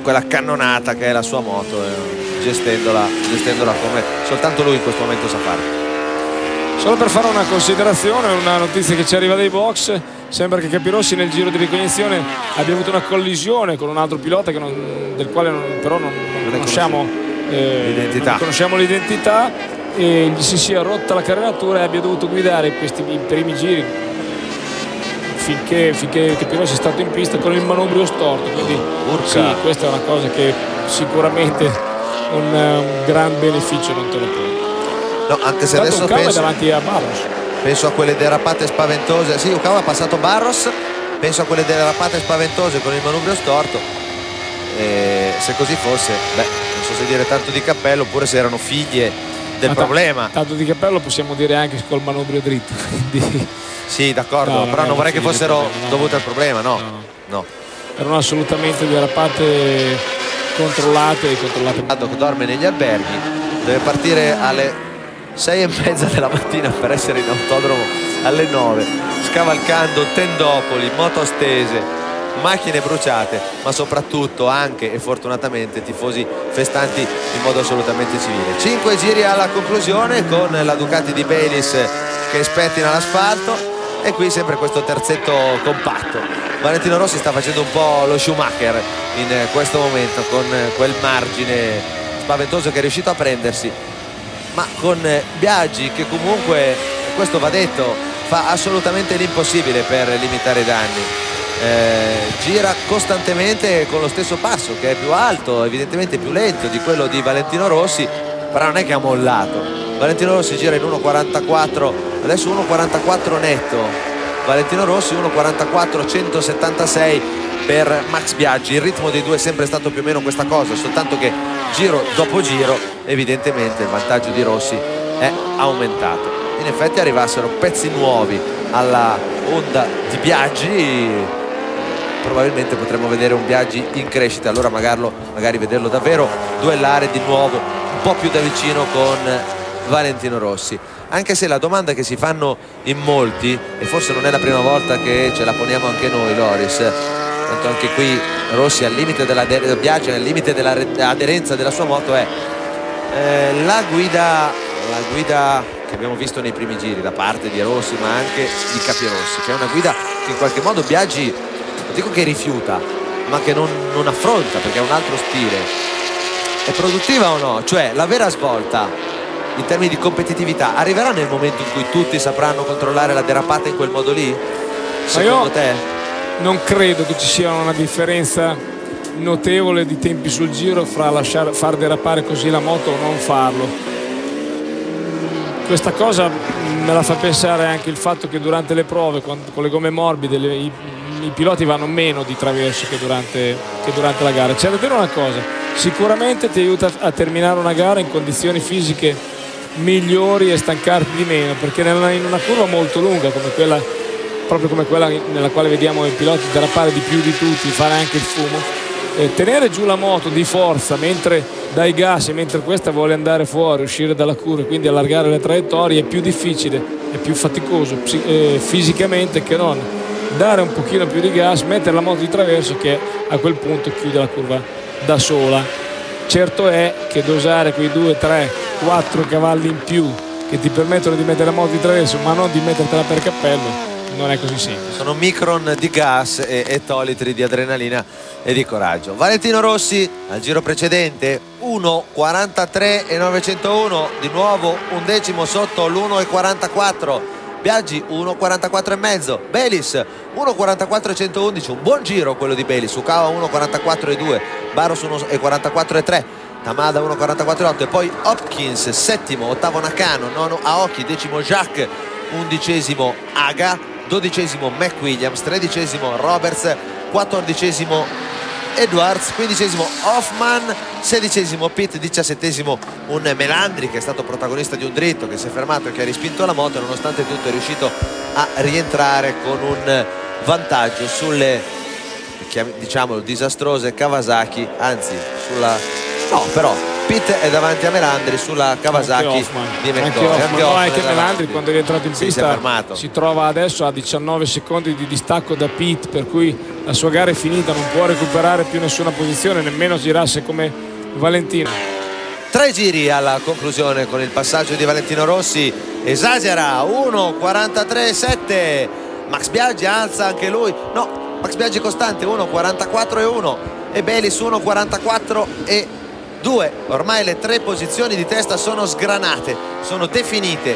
S1: quella cannonata che è la sua moto, eh, gestendola, gestendola come soltanto lui in questo momento sa fare.
S2: Solo per fare una considerazione, una notizia che ci arriva dai box, sembra che Capirossi nel giro di ricognizione abbia avuto una collisione con un altro pilota non, del quale non, però non, non conosciamo
S1: l'identità.
S2: conosciamo l'identità e gli si sia rotta la carenatura e abbia dovuto guidare questi primi giri finché, finché Capirossi è stato in pista con il manubrio storto quindi sì, questa è una cosa che sicuramente un, un gran beneficio non te lo puoi.
S1: No, anche se Tanto adesso penso,
S2: davanti a Barros.
S1: penso a quelle derapate spaventose. Sì Ukawa ha passato Barros. Penso a quelle derapate spaventose con il manubrio storto. E se così fosse beh non so se dire tanto di cappello oppure se erano figlie del Ma problema
S2: tanto di cappello possiamo dire anche col manubrio dritto quindi
S1: sì, d'accordo, no, però non vorrei che fossero no. dovute al problema, no. no.
S2: Erano assolutamente derapate controllate e controllate.
S1: Dorme negli alberghi, deve partire alle 6 e mezza della mattina per essere in autodromo alle 9, scavalcando tendopoli, motostese, macchine bruciate, ma soprattutto anche e fortunatamente tifosi festanti in modo assolutamente civile. 5 giri alla conclusione con la Ducati di Baylis che spettina l'asfalto e qui sempre questo terzetto compatto Valentino Rossi sta facendo un po' lo Schumacher in questo momento con quel margine spaventoso che è riuscito a prendersi ma con Biaggi che comunque questo va detto fa assolutamente l'impossibile per limitare i danni eh, gira costantemente con lo stesso passo che è più alto evidentemente più lento di quello di Valentino Rossi però non è che ha mollato. Valentino Rossi gira in 1.44 adesso 1.44 netto. Valentino Rossi 1.44 176 per Max Biaggi. Il ritmo dei due è sempre stato più o meno questa cosa soltanto che giro dopo giro evidentemente il vantaggio di Rossi è aumentato. In effetti arrivassero pezzi nuovi alla onda di Biaggi probabilmente potremmo vedere un Biaggi in crescita. Allora magari, magari vederlo davvero duellare di nuovo un po' più da vicino con Valentino Rossi. Anche se la domanda che si fanno in molti e forse non è la prima volta che ce la poniamo anche noi Loris tanto anche qui Rossi al limite della Biaggi al limite dell'aderenza della sua moto è eh, la guida la guida che abbiamo visto nei primi giri da parte di Rossi ma anche di Capirossi che è una guida che in qualche modo Biaggi non dico che rifiuta ma che non, non affronta perché è un altro stile è produttiva o no? cioè la vera svolta in termini di competitività arriverà nel momento in cui tutti sapranno controllare la derapata in quel modo lì? Secondo te?
S2: Non credo che ci sia una differenza notevole di tempi sul giro fra lasciare, far derapare così la moto o non farlo. Questa cosa me la fa pensare anche il fatto che durante le prove con, con le gomme morbide le, i, i, piloti vanno meno di traverso che durante, che durante la gara. C'è da dire una cosa, sicuramente ti aiuta a terminare una gara in condizioni fisiche migliori e stancarti di meno perché in una curva molto lunga come quella proprio come quella nella quale vediamo i piloti derapare di più di tutti fare anche il fumo eh, tenere giù la moto di forza mentre dai gas e mentre questa vuole andare fuori uscire dalla curva e quindi allargare le traiettorie è più difficile è più faticoso eh, fisicamente che non dare un pochino più di gas mettere la moto di traverso che a quel punto chiude la curva da sola. Certo è che dosare quei 2 3 4 cavalli in più che ti permettono di mettere la moto di traverso ma non di mettertela per cappello non è così semplice.
S1: Sono micron di gas e ettolitri di adrenalina e di coraggio. Valentino Rossi al giro precedente 1.43 e 901 di nuovo un decimo sotto l'1.44 Biaggi 1.44 e mezzo. Belis 1.44 e 111 un buon giro quello di Belis. Ukawa 1.44 e 2 Barros 1.44 e 3 Tamada 1.44.8 e poi Hopkins settimo, ottavo Nakano, nono Aoki, decimo Jacques, undicesimo Aga, dodicesimo McWilliams, tredicesimo Roberts, quattordicesimo Edwards, quindicesimo Hoffman, sedicesimo Pitt, diciassettesimo un Melandri che è stato protagonista di un dritto che si è fermato e che ha rispinto la moto nonostante tutto è riuscito a rientrare con un vantaggio sulle diciamo disastrose Kawasaki anzi sulla No, però Pitt è davanti a Melandri sulla Kawasaki di McCoy.
S2: Anche, anche, no, anche Melandri quando è entrato in pista si, si, trova adesso a 19 secondi di distacco da Pitt, per cui la sua gara è finita, non può recuperare più nessuna posizione, nemmeno girasse come Valentino.
S1: Tre giri alla conclusione con il passaggio di Valentino Rossi, esagera 1.43.7 Max Biaggi alza anche lui. No Max Biaggi costante 1.44 e 1 e Belis 1.44 e 2 ormai le tre posizioni di testa sono sgranate sono definite.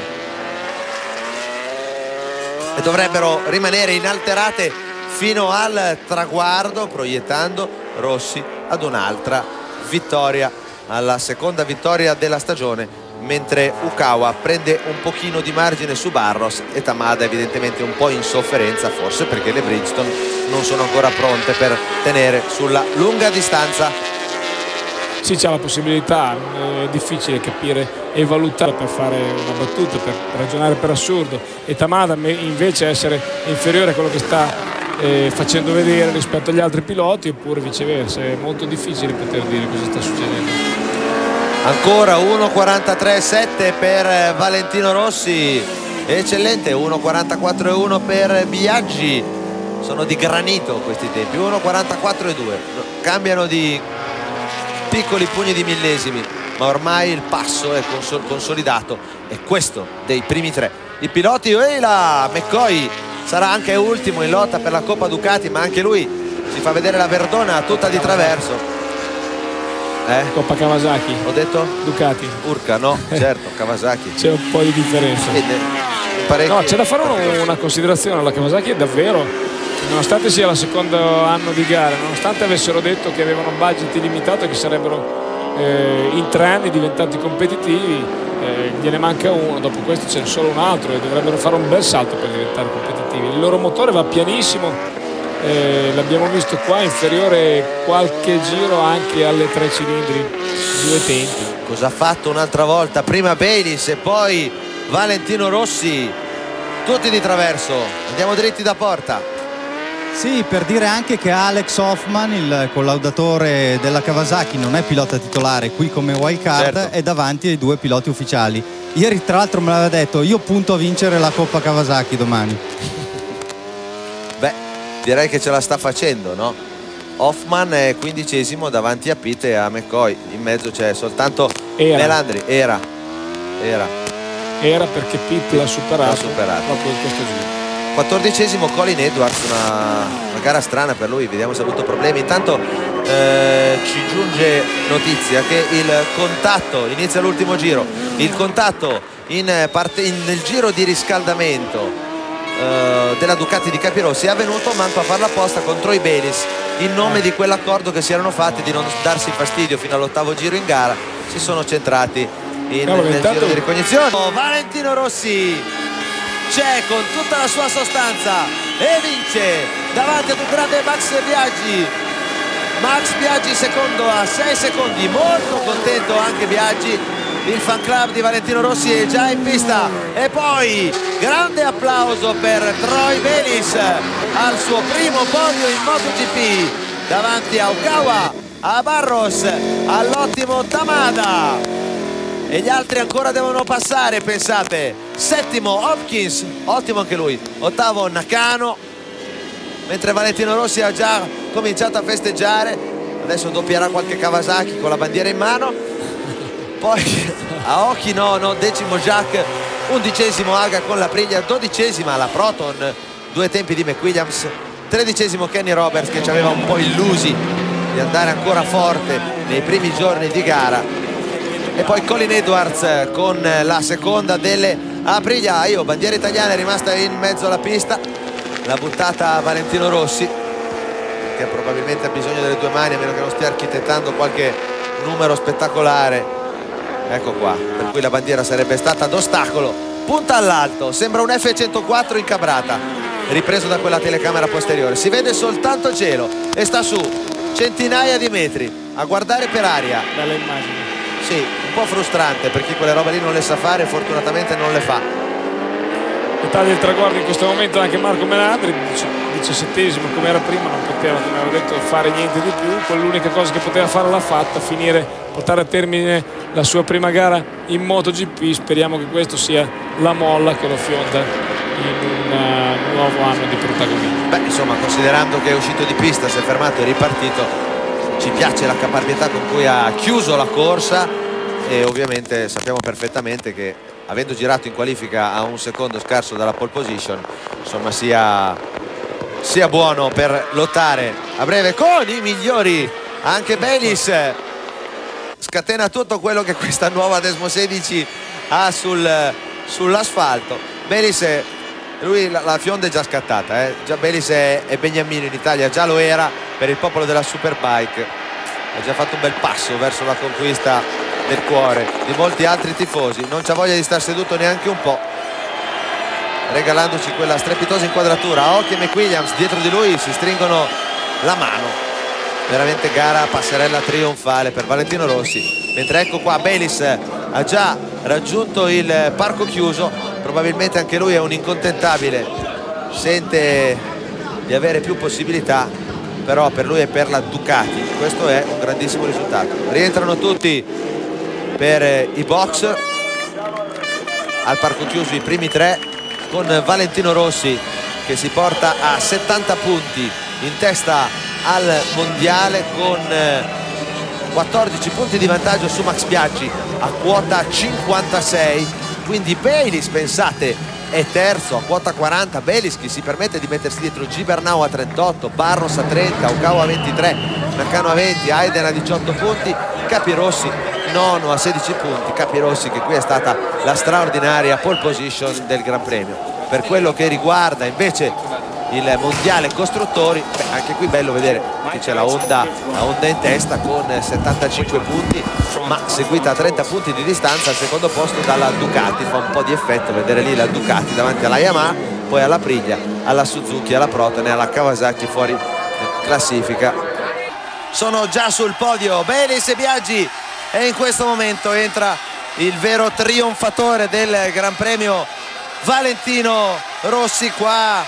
S1: E dovrebbero rimanere inalterate fino al traguardo proiettando Rossi ad un'altra vittoria alla seconda vittoria della stagione mentre Ukawa prende un pochino di margine su Barros e Tamada evidentemente un po' in sofferenza forse perché le Bridgestone non sono ancora pronte per tenere sulla lunga distanza
S2: sì c'è la possibilità eh, è difficile capire e valutare per fare una battuta per ragionare per assurdo. E Tamada invece essere inferiore a quello che sta eh, facendo vedere rispetto agli altri piloti oppure viceversa è molto difficile poter dire cosa sta succedendo.
S1: Ancora 1.43.7 per Valentino Rossi. Eccellente 1.44.1 per Biaggi. Sono di granito questi tempi 1.44.2 cambiano di piccoli pugni di millesimi ma ormai il passo è consolidato è questo dei primi tre i piloti Eila McCoy sarà anche ultimo in lotta per la Coppa Ducati ma anche lui si fa vedere la Verdona tutta di traverso
S2: eh? Coppa Kawasaki.
S1: Ho detto?
S2: Ducati.
S1: Urca, no, certo, Kawasaki.
S2: C'è un po' di differenza. No, c'è da fare una considerazione, la Kawasaki è davvero, nonostante sia il secondo anno di gara, nonostante avessero detto che avevano un budget illimitato e che sarebbero eh, in tre anni diventati competitivi, eh, gliene manca uno, dopo questo c'è solo un altro e dovrebbero fare un bel salto per diventare competitivi. Il loro motore va pianissimo, eh, l'abbiamo visto qua inferiore qualche giro anche alle tre cilindri due tempi.
S1: Cosa ha fatto un'altra volta? Prima Baylis e poi Valentino Rossi tutti di traverso. Andiamo dritti da porta
S5: sì, per dire anche che Alex Hoffman, il collaudatore della Kawasaki, non è pilota titolare qui come wild card, certo. è davanti ai due piloti ufficiali. Ieri tra l'altro me l'aveva detto, io punto a vincere la Coppa Kawasaki domani
S1: direi che ce la sta facendo no? Hoffman è quindicesimo davanti a Pitt e a McCoy in mezzo c'è soltanto era. Melandri era era
S2: era perché Pitt l'ha superato, l'ha superato. proprio in questo giro
S1: quattordicesimo Colin Edwards una, una, gara strana per lui vediamo se ha avuto problemi. Intanto eh, ci giunge notizia che il contatto inizia l'ultimo giro il contatto in parte, in, nel giro di riscaldamento eh, della Ducati di Capirossi è avvenuto manco a farla apposta contro i Belis. In nome di quell'accordo che si erano fatti di non darsi fastidio fino all'ottavo giro in gara si sono centrati in, no, nel intanto... giro di ricognizione. Valentino Rossi c'è con tutta la sua sostanza e vince davanti ad un grande Max Biaggi Max Biaggi secondo a 6 secondi molto contento anche Biaggi il fan club di Valentino Rossi è già in pista. E poi grande applauso per Troy Belis al suo primo podio in MotoGP davanti a Okawa, a Barros, all'ottimo Tamada e gli altri ancora devono passare pensate. Settimo Hopkins. Ottimo anche lui. Ottavo Nakano. Mentre Valentino Rossi ha già cominciato a festeggiare adesso doppierà qualche Kawasaki con la bandiera in mano. Poi a occhi nono decimo Jack undicesimo Aga con la Priglia. Dodicesima la Proton. Due tempi di McWilliams. Tredicesimo Kenny Roberts che ci aveva un po' illusi di andare ancora forte nei primi giorni di gara e poi Colin Edwards con la seconda delle Aprilia io bandiera italiana è rimasta in mezzo alla pista. L'ha buttata Valentino Rossi che probabilmente ha bisogno delle due mani a meno che non stia architettando qualche numero spettacolare. Ecco qua per cui la bandiera sarebbe stata d'ostacolo. Punta all'alto sembra un F104 incabrata ripreso da quella telecamera posteriore. Si vede soltanto cielo e sta su centinaia di metri a guardare per aria.
S2: Bella immagine.
S1: Sì, po' frustrante per chi quelle robe lì non le sa fare fortunatamente non le fa.
S2: Metà del traguardo in questo momento anche Marco Melandri 17 come era prima non poteva come avevo detto fare niente di più. Quell'unica cosa che poteva fare l'ha fatta finire portare a termine la sua prima gara in MotoGP. Speriamo che questo sia la molla che lo fionda in un uh, nuovo anno di protagonismo.
S1: Beh insomma considerando che è uscito di pista si è fermato e ripartito ci piace la caparbietà con cui ha chiuso la corsa e ovviamente sappiamo perfettamente che avendo girato in qualifica a un secondo scarso dalla pole position insomma sia, sia buono per lottare a breve con i migliori. Anche Belis scatena tutto quello che questa nuova Desmo 16 ha sul, sull'asfalto. Belis lui la, la, fionda è già scattata eh. già Belis è, è Beniamino in Italia già lo era per il popolo della Superbike. Ha già fatto un bel passo verso la conquista del cuore di molti altri tifosi. Non c'ha voglia di star seduto neanche un po' regalandoci quella strepitosa inquadratura. Occhiem e Williams dietro di lui si stringono la mano. Veramente gara passerella trionfale per Valentino Rossi. Mentre ecco qua Belis ha già raggiunto il parco chiuso. Probabilmente anche lui è un incontentabile. Sente di avere più possibilità però per lui è per la Ducati. Questo è un grandissimo risultato. Rientrano tutti per i box. Al parco chiuso i primi tre con Valentino Rossi che si porta a 70 punti in testa al mondiale con 14 punti di vantaggio su Max Biaggi a quota 56 quindi Baylis pensate è terzo a quota 40 Baylis che si permette di mettersi dietro Gibernau a 38 Barros a 30 Ocawa a 23 Nakano a 20 Aiden a 18 punti Capirossi nono a 16 punti. Capirossi che qui è stata la straordinaria pole position del Gran Premio. Per quello che riguarda invece il mondiale costruttori Beh, anche qui bello vedere che c'è la Honda, la Honda in testa con 75 punti ma seguita a 30 punti di distanza al secondo posto dalla Ducati. Fa un po' di effetto vedere lì la Ducati davanti alla Yamaha poi alla Priglia, alla Suzuki, alla Proton e alla Kawasaki fuori classifica. Sono già sul podio. Belis e Biaggi e in questo momento entra il vero trionfatore del Gran Premio Valentino Rossi qua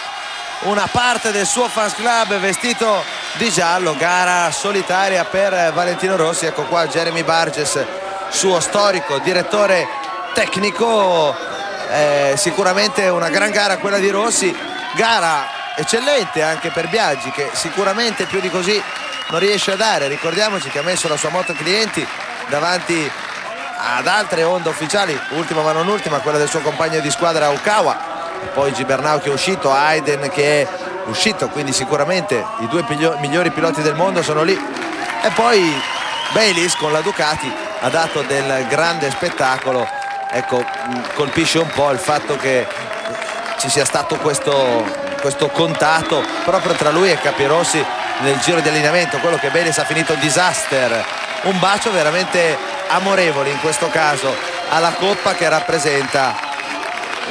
S1: una parte del suo fans club vestito di giallo gara solitaria per Valentino Rossi. Ecco qua Jeremy Barges suo storico direttore tecnico. Eh, sicuramente una gran gara quella di Rossi. Gara eccellente anche per Biaggi che sicuramente più di così non riesce a dare. Ricordiamoci che ha messo la sua moto clienti davanti ad altre onde ufficiali ultima ma non ultima quella del suo compagno di squadra Okawa poi Gibernau che è uscito, Aiden che è uscito, quindi sicuramente i due migliori piloti del mondo sono lì. E poi Baylis con la Ducati ha dato del grande spettacolo, ecco, colpisce un po' il fatto che ci sia stato questo, questo contatto proprio tra lui e Capirossi nel giro di allineamento, quello che Baylis ha finito disaster, un bacio veramente amorevole in questo caso alla coppa che rappresenta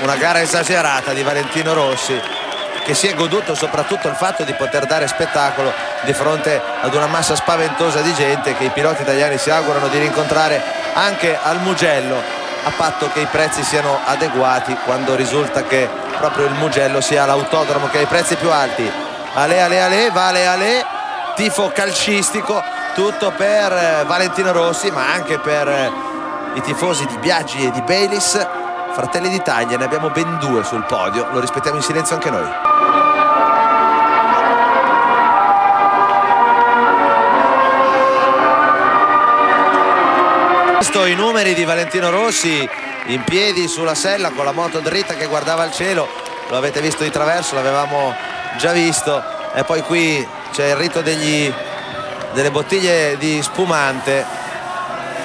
S1: una gara esagerata di Valentino Rossi che si è goduto soprattutto il fatto di poter dare spettacolo di fronte ad una massa spaventosa di gente che i piloti italiani si augurano di rincontrare anche al Mugello a patto che i prezzi siano adeguati quando risulta che proprio il Mugello sia l'autodromo che ha i prezzi più alti. Ale Ale Ale, Vale Ale tifo calcistico tutto per Valentino Rossi ma anche per i tifosi di Biaggi e di Baylis Fratelli d'Italia, ne abbiamo ben due sul podio, lo rispettiamo in silenzio anche noi. Visto i numeri di Valentino Rossi in piedi sulla sella con la moto dritta che guardava al cielo, lo avete visto di traverso, l'avevamo già visto. E poi qui c'è il rito degli, delle bottiglie di spumante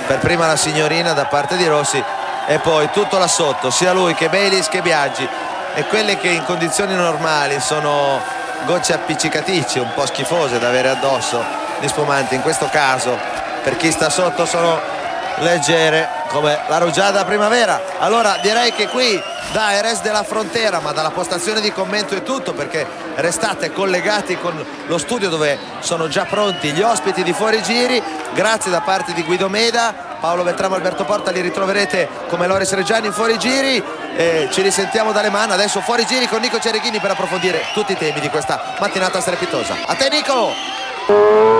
S1: per prima la signorina da parte di Rossi e poi tutto là sotto sia lui che Belis che Biaggi e quelle che in condizioni normali sono gocce appiccicaticce un po' schifose da avere addosso di spumante. In questo caso per chi sta sotto sono leggere come la rugiada primavera. Allora direi che qui da Eres della Frontera ma dalla postazione di commento è tutto perché restate collegati con lo studio dove sono già pronti gli ospiti di Fuori Giri. Grazie da parte di Guido Meda. Paolo Beltramo Alberto Porta li ritroverete come Loris Reggiani in fuori giri. E ci risentiamo dalle mani. Adesso fuori giri con Nico Cereghini per approfondire tutti i temi di questa mattinata strepitosa. A te Nico